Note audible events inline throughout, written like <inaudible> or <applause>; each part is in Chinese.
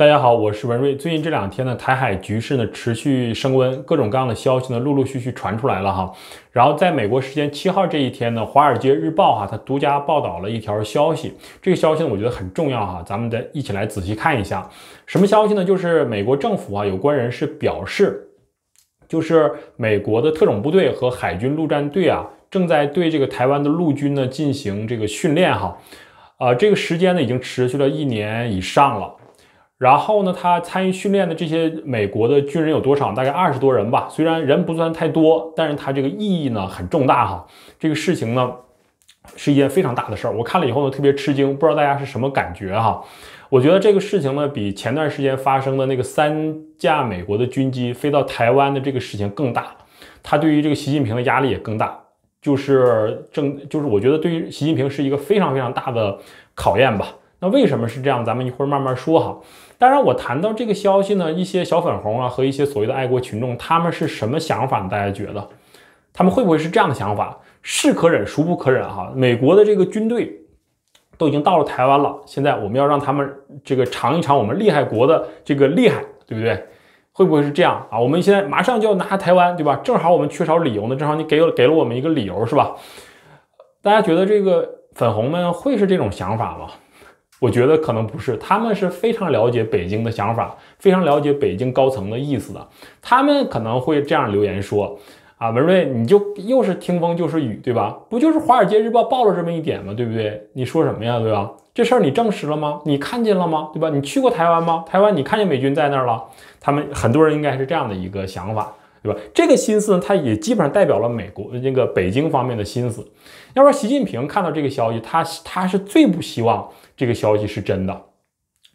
大家好，我是文瑞。最近这两天呢，台海局势呢持续升温，各种各样的消息呢陆陆续续传出来了哈。然后在美国时间七号这一天呢，《华尔街日报》哈它独家报道了一条消息，这个消息呢我觉得很重要哈，咱们再一起来仔细看一下。什么消息呢？就是美国政府啊有关人士表示，就是美国的特种部队和海军陆战队啊正在对这个台湾的陆军呢进行这个训练哈。啊，这个时间呢已经持续了一年以上了。然后呢，他参与训练的这些美国的军人有多少？大概二十多人吧。虽然人不算太多，但是他这个意义呢很重大哈。这个事情呢是一件非常大的事儿。我看了以后呢特别吃惊，不知道大家是什么感觉哈？我觉得这个事情呢比前段时间发生的那个三架美国的军机飞到台湾的这个事情更大，他对于这个习近平的压力也更大。就是正就是我觉得对于习近平是一个非常非常大的考验吧。那为什么是这样？咱们一会儿慢慢说哈。当然，我谈到这个消息呢，一些小粉红啊和一些所谓的爱国群众，他们是什么想法呢？大家觉得，他们会不会是这样的想法？是可忍，孰不可忍？哈，美国的这个军队都已经到了台湾了，现在我们要让他们这个尝一尝我们厉害国的这个厉害，对不对？会不会是这样啊？我们现在马上就要拿下台湾，对吧？正好我们缺少理由呢，正好你给了给了我们一个理由，是吧？大家觉得这个粉红们会是这种想法吗？我觉得可能不是，他们是非常了解北京的想法，非常了解北京高层的意思的。他们可能会这样留言说：“啊，文瑞，你就又是听风就是雨，对吧？不就是《华尔街日报》报了这么一点吗？对不对？你说什么呀，对吧？这事儿你证实了吗？你看见了吗？对吧？你去过台湾吗？台湾你看见美军在那儿了？他们很多人应该是这样的一个想法，对吧？这个心思呢，它也基本上代表了美国那个北京方面的心思。要说习近平看到这个消息，他他是最不希望。这个消息是真的，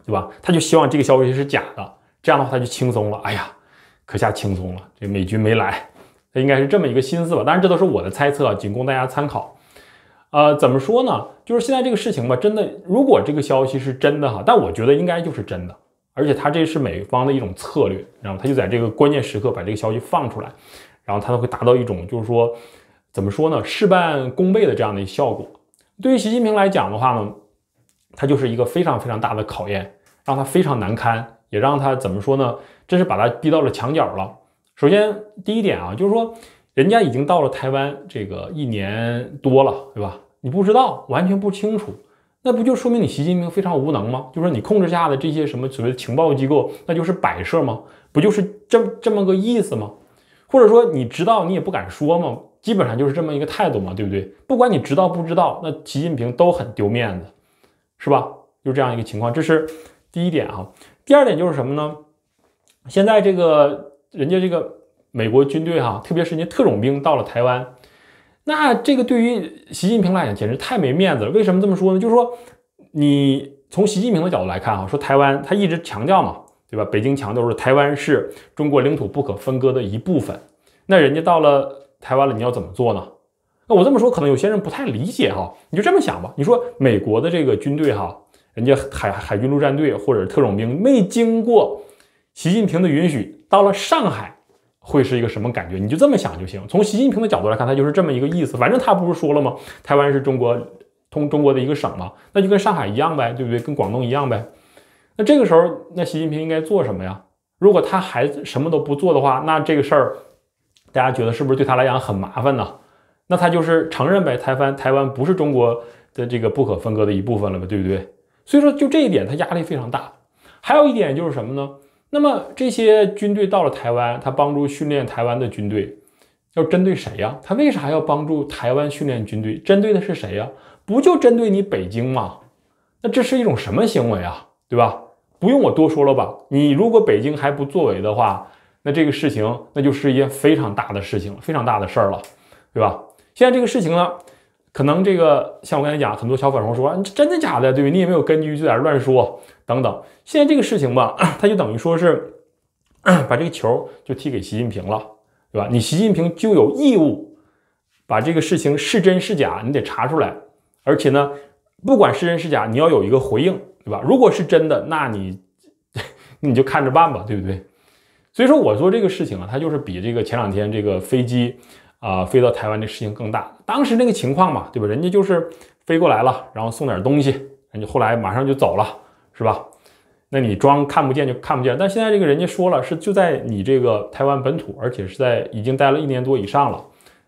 对吧？他就希望这个消息是假的，这样的话他就轻松了。哎呀，可下轻松了，这美军没来，他应该是这么一个心思吧？当然，这都是我的猜测，仅供大家参考。呃，怎么说呢？就是现在这个事情吧，真的，如果这个消息是真的哈，但我觉得应该就是真的，而且他这是美方的一种策略，然后他就在这个关键时刻把这个消息放出来，然后他会达到一种就是说，怎么说呢？事半功倍的这样的效果。对于习近平来讲的话呢？他就是一个非常非常大的考验，让他非常难堪，也让他怎么说呢？真是把他逼到了墙角了。首先，第一点啊，就是说，人家已经到了台湾这个一年多了，对吧？你不知道，完全不清楚，那不就说明你习近平非常无能吗？就说你控制下的这些什么所谓的情报机构，那就是摆设吗？不就是这这么个意思吗？或者说你知道你也不敢说吗？基本上就是这么一个态度嘛，对不对？不管你知道不知道，那习近平都很丢面子。是吧？就这样一个情况，这是第一点哈。第二点就是什么呢？现在这个人家这个美国军队哈，特别是人家特种兵到了台湾，那这个对于习近平来讲简直太没面子了。为什么这么说呢？就是说，你从习近平的角度来看啊，说台湾他一直强调嘛，对吧？北京强调说台湾是中国领土不可分割的一部分。那人家到了台湾了，你要怎么做呢？那我这么说，可能有些人不太理解哈。你就这么想吧，你说美国的这个军队哈，人家海海军陆战队或者特种兵没经过习近平的允许，到了上海会是一个什么感觉？你就这么想就行。从习近平的角度来看，他就是这么一个意思。反正他不是说了吗？台湾是中国通中国的一个省嘛，那就跟上海一样呗，对不对？跟广东一样呗。那这个时候，那习近平应该做什么呀？如果他还什么都不做的话，那这个事儿，大家觉得是不是对他来讲很麻烦呢？那他就是承认呗，台湾台湾不是中国的这个不可分割的一部分了呗，对不对？所以说就这一点，他压力非常大。还有一点就是什么呢？那么这些军队到了台湾，他帮助训练台湾的军队，要针对谁呀？他为啥要帮助台湾训练军队？针对的是谁呀？不就针对你北京吗？那这是一种什么行为啊？对吧？不用我多说了吧？你如果北京还不作为的话，那这个事情那就是一件非常大的事情，非常大的事儿了，对吧？现在这个事情呢，可能这个像我刚才讲，很多小粉红说真的假的，对不对？你也没有根据，就在这乱说等等。现在这个事情吧，<clears throat> 他就等于说是 <clears throat> 把这个球就踢给习近平了，对吧？你习近平就有义务把这个事情是真是假，你得查出来，而且呢，不管是真是假，你要有一个回应，对吧？如果是真的，那你 <laughs> 你就看着办吧，对不对？所以说，我做这个事情啊，它就是比这个前两天这个飞机。啊，飞到台湾的事情更大。当时那个情况嘛，对吧？人家就是飞过来了，然后送点东西，人家后来马上就走了，是吧？那你装看不见就看不见。但现在这个人家说了，是就在你这个台湾本土，而且是在已经待了一年多以上了。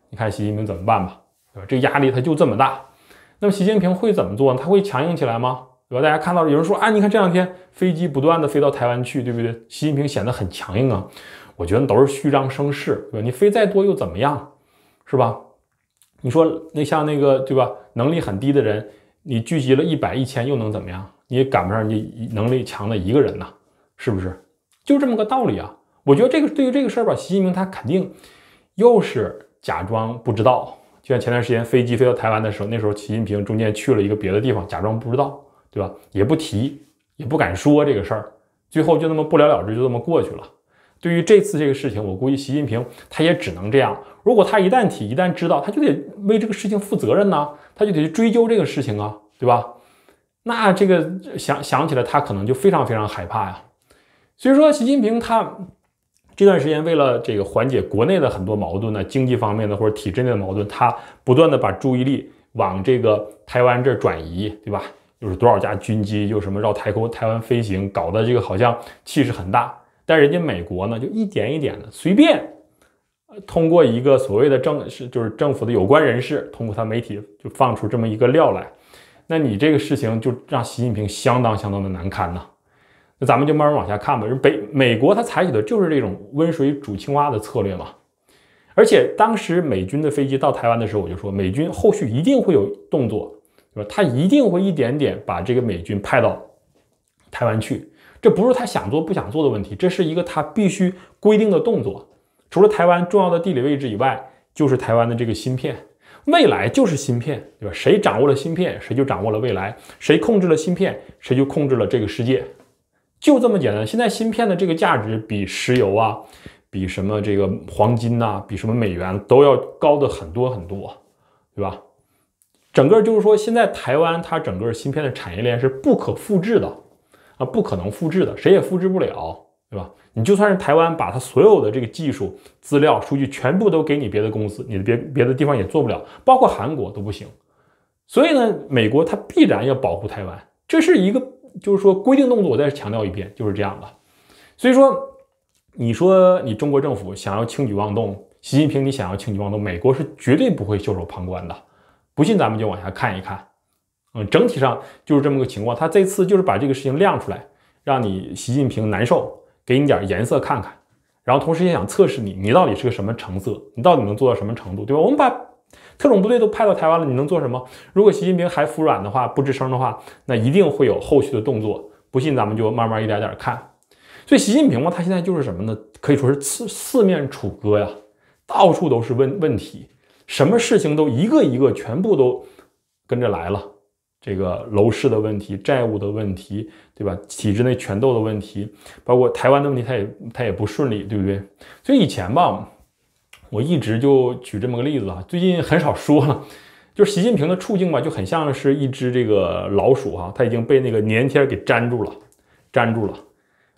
你看习近平怎么办吧？对吧？这压力他就这么大。那么习近平会怎么做呢？他会强硬起来吗？对吧？大家看到有人说啊，你看这两天飞机不断的飞到台湾去，对不对？习近平显得很强硬啊。我觉得都是虚张声势，对吧？你飞再多又怎么样，是吧？你说那像那个对吧？能力很低的人，你聚集了一百一千又能怎么样？你也赶不上你能力强的一个人呐，是不是？就这么个道理啊。我觉得这个对于这个事儿吧，习近平他肯定又是假装不知道。就像前段时间飞机飞到台湾的时候，那时候习近平中间去了一个别的地方，假装不知道，对吧？也不提，也不敢说这个事儿，最后就那么不了了之，就这么过去了。对于这次这个事情，我估计习近平他也只能这样。如果他一旦提，一旦知道，他就得为这个事情负责任呢，他就得去追究这个事情啊，对吧？那这个想想起来，他可能就非常非常害怕呀。所以说，习近平他。这段时间，为了这个缓解国内的很多矛盾呢，经济方面的或者体制内的矛盾，他不断的把注意力往这个台湾这转移，对吧？又是多少架军机，又什么绕太空台湾飞行，搞得这个好像气势很大。但人家美国呢，就一点一点的随便，通过一个所谓的政是就是政府的有关人士，通过他媒体就放出这么一个料来，那你这个事情就让习近平相当相当的难堪呐。那咱们就慢慢往下看吧。北美国它采取的就是这种温水煮青蛙的策略嘛。而且当时美军的飞机到台湾的时候，我就说美军后续一定会有动作，对吧？他一定会一点点把这个美军派到台湾去。这不是他想做不想做的问题，这是一个他必须规定的动作。除了台湾重要的地理位置以外，就是台湾的这个芯片，未来就是芯片，对吧？谁掌握了芯片，谁就掌握了未来；谁控制了芯片，谁就控制了这个世界。就这么简单。现在芯片的这个价值比石油啊，比什么这个黄金呐，比什么美元都要高的很多很多，对吧？整个就是说，现在台湾它整个芯片的产业链是不可复制的啊，不可能复制的，谁也复制不了，对吧？你就算是台湾把它所有的这个技术、资料、数据全部都给你别的公司，你的别别的地方也做不了，包括韩国都不行。所以呢，美国它必然要保护台湾，这是一个。就是说，规定动作，我再强调一遍，就是这样的。所以说，你说你中国政府想要轻举妄动，习近平你想要轻举妄动，美国是绝对不会袖手旁观的。不信，咱们就往下看一看。嗯，整体上就是这么个情况。他这次就是把这个事情亮出来，让你习近平难受，给你点颜色看看，然后同时也想测试你，你到底是个什么成色，你到底能做到什么程度，对吧？我们把。特种部队都派到台湾了，你能做什么？如果习近平还服软的话，不吱声的话，那一定会有后续的动作。不信，咱们就慢慢一点点看。所以，习近平嘛，他现在就是什么呢？可以说是四四面楚歌呀，到处都是问问题，什么事情都一个一个全部都跟着来了。这个楼市的问题、债务的问题，对吧？体制内权斗的问题，包括台湾的问题，他也他也不顺利，对不对？所以以前吧。我一直就举这么个例子啊，最近很少说了，就是习近平的处境吧，就很像是一只这个老鼠啊，它已经被那个粘贴给粘住了，粘住了，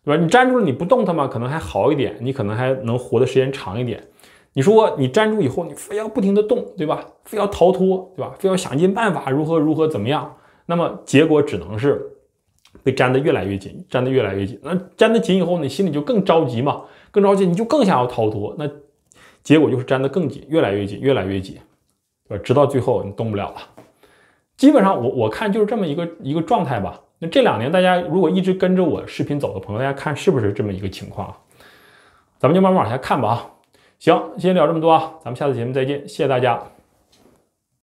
对吧？你粘住了，你不动它嘛，可能还好一点，你可能还能活的时间长一点。你说你粘住以后，你非要不停的动，对吧？非要逃脱，对吧？非要想尽办法如何如何怎么样，那么结果只能是被粘得越来越紧，粘得越来越紧。那粘得紧以后，你心里就更着急嘛，更着急，你就更想要逃脱，那。结果就是粘得更紧，越来越紧，越来越紧，对吧？直到最后你动不了了。基本上我我看就是这么一个一个状态吧。那这两年大家如果一直跟着我视频走的朋友，大家看是不是这么一个情况？咱们就慢慢往下看吧啊。行，今天聊这么多啊，咱们下次节目再见，谢谢大家。